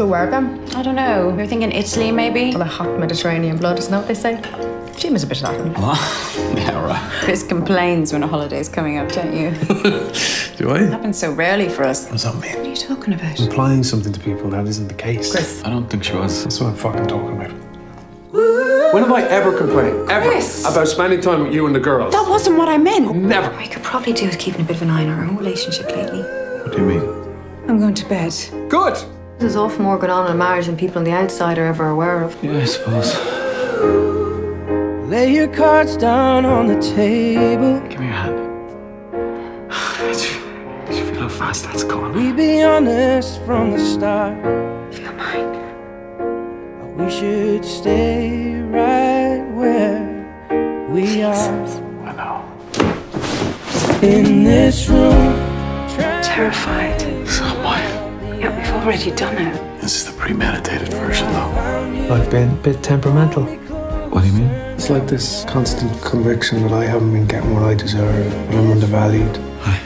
To wear them? I don't know. You're thinking Italy, maybe? Well, a hot Mediterranean blood, isn't that what they say? Jim is a bit of that. What? yeah, right. Chris complains when a holiday's coming up, don't you? Do I? happens so rarely for us. What does that mean? What are you talking about? Implying something to people that isn't the case. Chris. I don't think she was. That's what I'm fucking talking about. When have I ever complained, ever, about spending time with you and the girls? That wasn't what I meant. Never. What we could probably do with keeping a bit of an eye on our own relationship lately. What do you mean? I'm going to bed. Good. There's often more going on in a marriage than people on the outside are ever aware of. Yeah, I suppose. Lay your cards down on the table. Give me your hand. Did you, feel how fast that's going? We be honest from the start. Feel mine. We should stay right where we are. I know. In this room. Terrified. So am I. Yeah, we've already done it. This is the premeditated version, though. I've been a bit temperamental. What do you mean? It's like this constant conviction that I haven't been getting what I deserve, that I'm undervalued. Hi.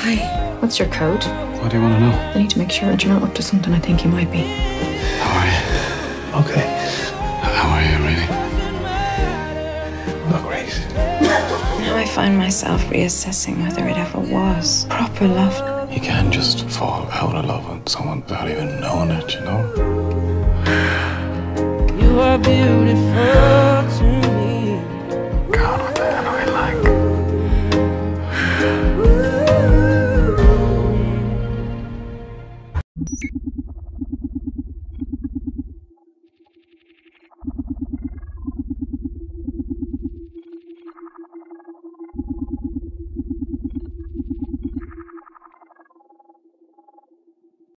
Hi. What's your code? Why do you want to know? I need to make sure that you're not up to something I think you might be. How are you? Okay. How are you, really? Not great. Now I find myself reassessing whether it ever was proper love. You can't just fall out of love with someone without even knowing it, you know? You are beautiful to me. God, what the hell we like?